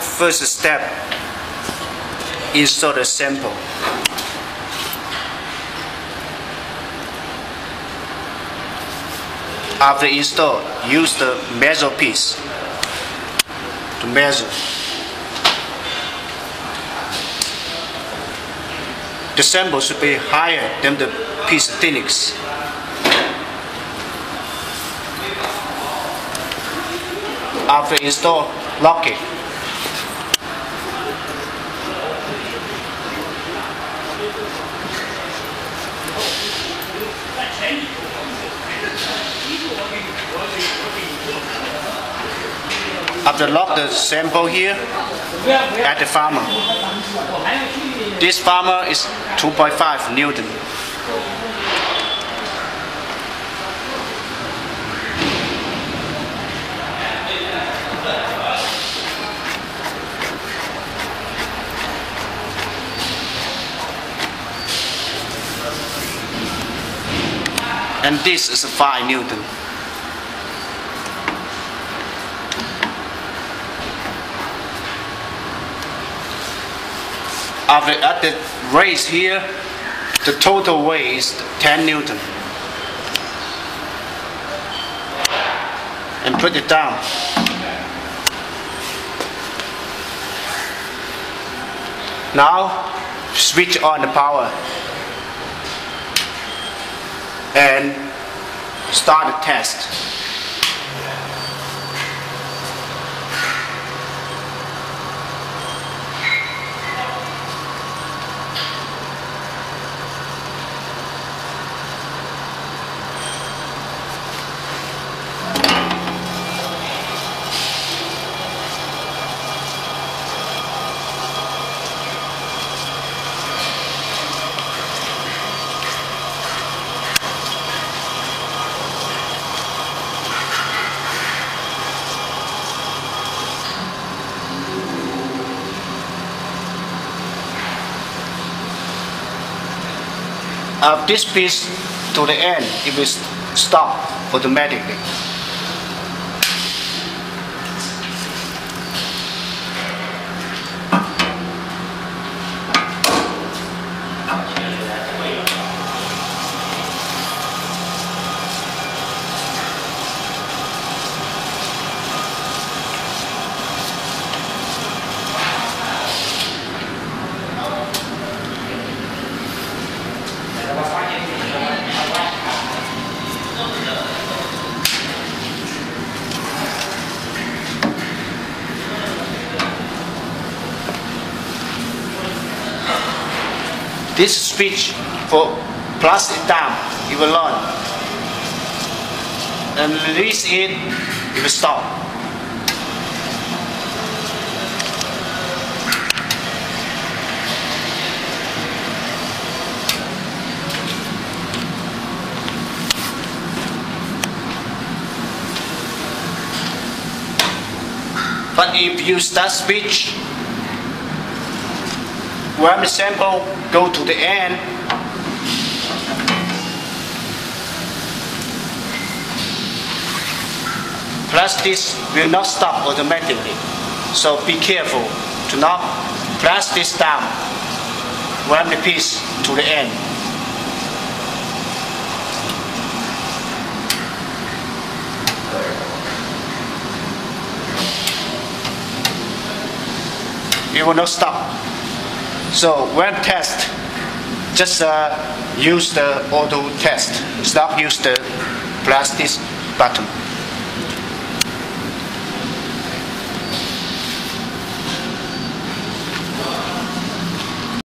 first step, install the sample. After install, use the measure piece to measure. The sample should be higher than the piece of thickness. After install, lock it. After lock the sample here, at the farmer. This farmer is 2.5 Newton. And this is 5 Newton. After at the raise here, the total weight is 10 Newton. And put it down. Now switch on the power and start the test. Of this piece to the end, it will stop automatically. This switch for plastic down, it will on. And release it, it will stop. But if you start switch, the sample go to the end, plastic will not stop automatically. So be careful to not press this down the piece to the end. It will not stop. So when test, just uh, use the auto test. Stop use the plastic button.